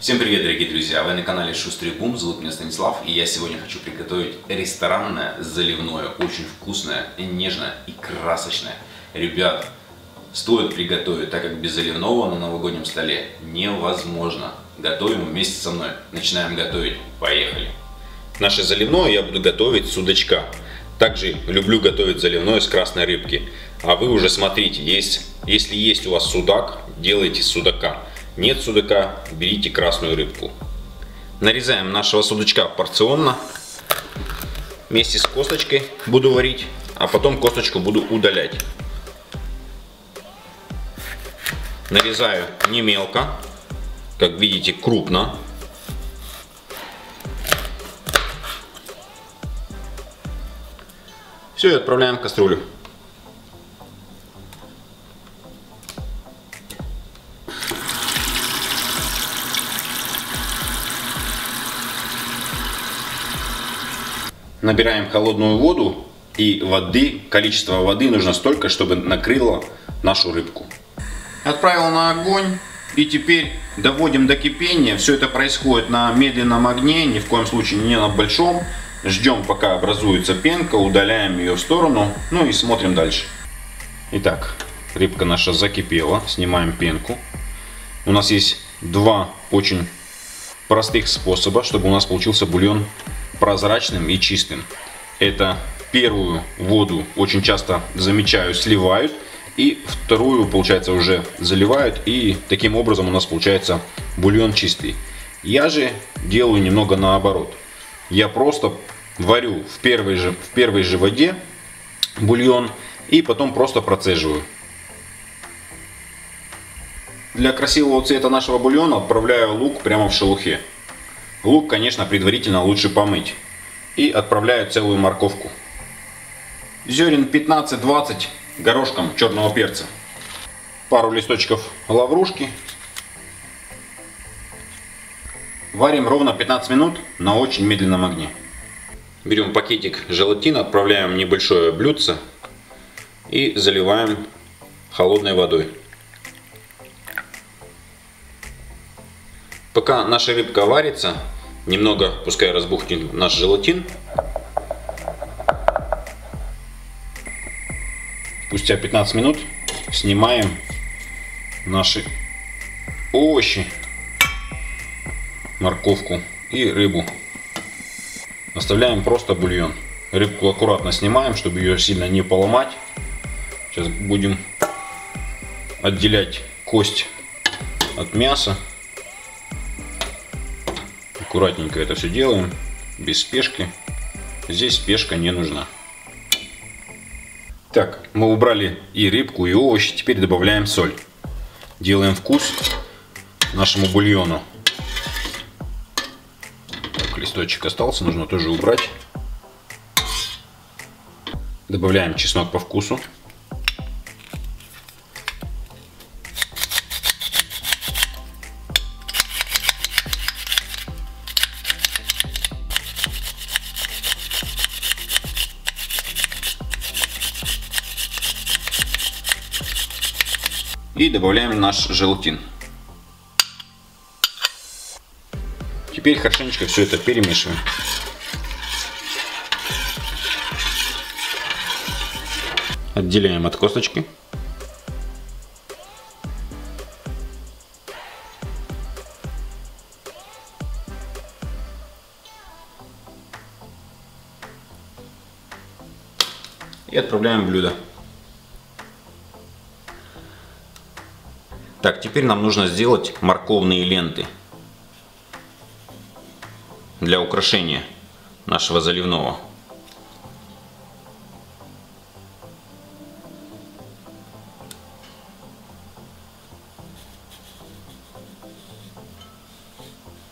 Всем привет, дорогие друзья! Вы на канале Шустрый Бум, зовут меня Станислав, и я сегодня хочу приготовить ресторанное заливное, очень вкусное, нежное и красочное. Ребят, стоит приготовить, так как без заливного на новогоднем столе невозможно. Готовим вместе со мной. Начинаем готовить. Поехали! Наше заливное я буду готовить с судачка. Также люблю готовить заливное с красной рыбки. А вы уже смотрите, есть, если есть у вас судак, делайте судака. Нет судака, берите красную рыбку. Нарезаем нашего судачка порционно. Вместе с косточкой буду варить, а потом косточку буду удалять. Нарезаю не мелко, как видите, крупно. Все, и отправляем в кастрюлю. Набираем холодную воду и воды, количество воды нужно столько, чтобы накрыло нашу рыбку. Отправил на огонь и теперь доводим до кипения. Все это происходит на медленном огне, ни в коем случае не на большом. Ждем пока образуется пенка, удаляем ее в сторону, ну и смотрим дальше. Итак, рыбка наша закипела, снимаем пенку. У нас есть два очень простых способа, чтобы у нас получился бульон прозрачным и чистым. Это первую воду очень часто замечаю сливают, и вторую, получается, уже заливают, и таким образом у нас получается бульон чистый. Я же делаю немного наоборот. Я просто варю в первой же, в первой же воде бульон и потом просто процеживаю. Для красивого цвета нашего бульона отправляю лук прямо в шелухе. Лук, конечно, предварительно лучше помыть. И отправляю целую морковку. Зерен 15-20 горошком черного перца. Пару листочков лаврушки. Варим ровно 15 минут на очень медленном огне. Берем пакетик желатина, отправляем небольшое блюдце и заливаем холодной водой. Пока наша рыбка варится, Немного, пускай разбухнет наш желатин. Спустя 15 минут снимаем наши овощи, морковку и рыбу. Оставляем просто бульон. Рыбку аккуратно снимаем, чтобы ее сильно не поломать. Сейчас будем отделять кость от мяса. Аккуратненько это все делаем, без спешки. Здесь спешка не нужна. Так, мы убрали и рыбку, и овощи. Теперь добавляем соль. Делаем вкус нашему бульону. Так, листочек остался, нужно тоже убрать. Добавляем чеснок по вкусу. И добавляем наш желатин. Теперь хорошенечко все это перемешиваем. Отделяем от косточки. И отправляем блюдо. Так, теперь нам нужно сделать морковные ленты для украшения нашего заливного.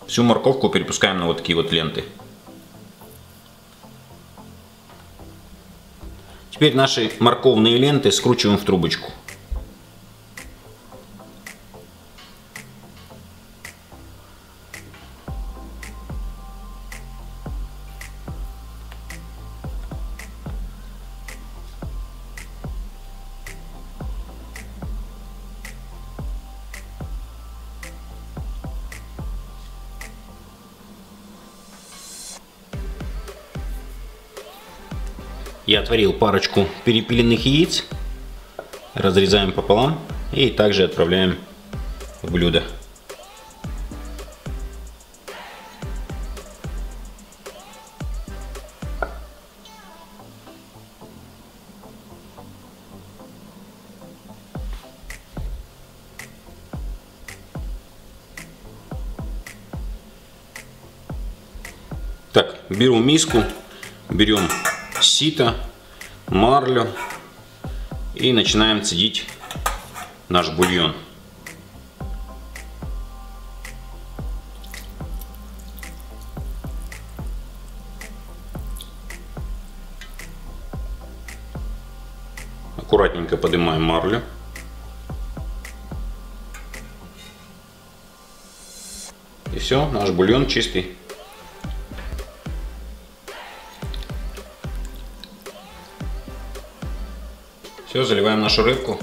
Всю морковку перепускаем на вот такие вот ленты. Теперь наши морковные ленты скручиваем в трубочку. Я отварил парочку перепиленных яиц. Разрезаем пополам и также отправляем в блюдо. Так, беру миску, берем сито, марлю и начинаем цедить наш бульон. Аккуратненько поднимаем марлю. И все, наш бульон чистый. Все, заливаем нашу рыбку.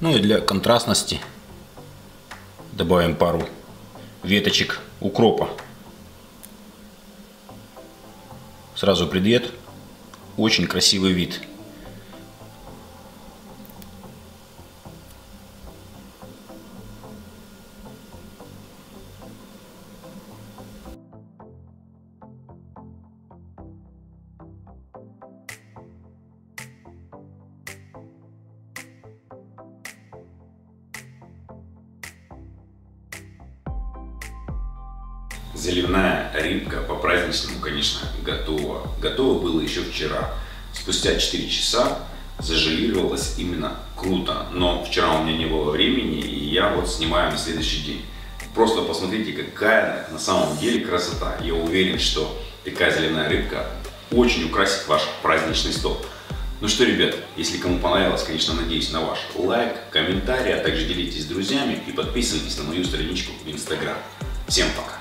Ну и для контрастности добавим пару веточек укропа. Сразу придает очень красивый вид. Заливная рыбка по-праздничному, конечно, готова. Готова было еще вчера. Спустя 4 часа зажелировалась именно круто. Но вчера у меня не было времени, и я вот снимаю на следующий день. Просто посмотрите, какая на самом деле красота. Я уверен, что такая заливная рыбка очень украсит ваш праздничный стол. Ну что, ребят, если кому понравилось, конечно, надеюсь на ваш лайк, комментарий, а также делитесь с друзьями и подписывайтесь на мою страничку в Инстаграм. Всем пока!